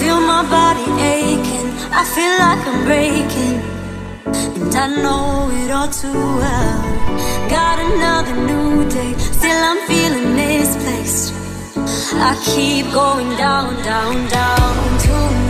Feel my body aching, I feel like I'm breaking. And I know it all too well. Got another new day, still I'm feeling misplaced. I keep going down, down, down to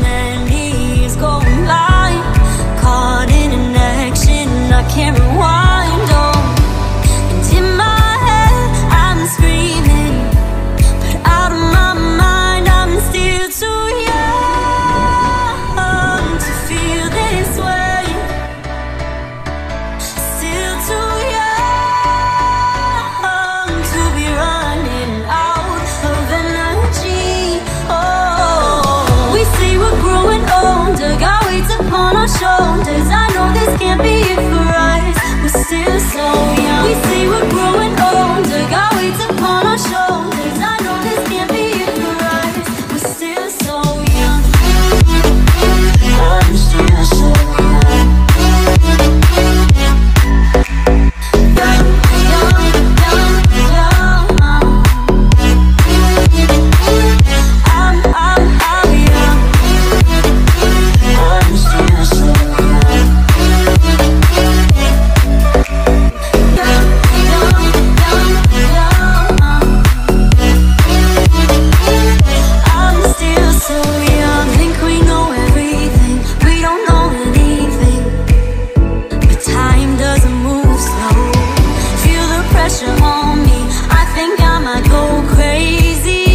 go crazy.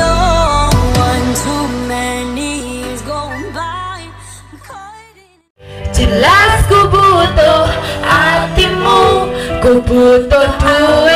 Oh, one too many by. Jelas ku butuh hatimu, ku butuh duit.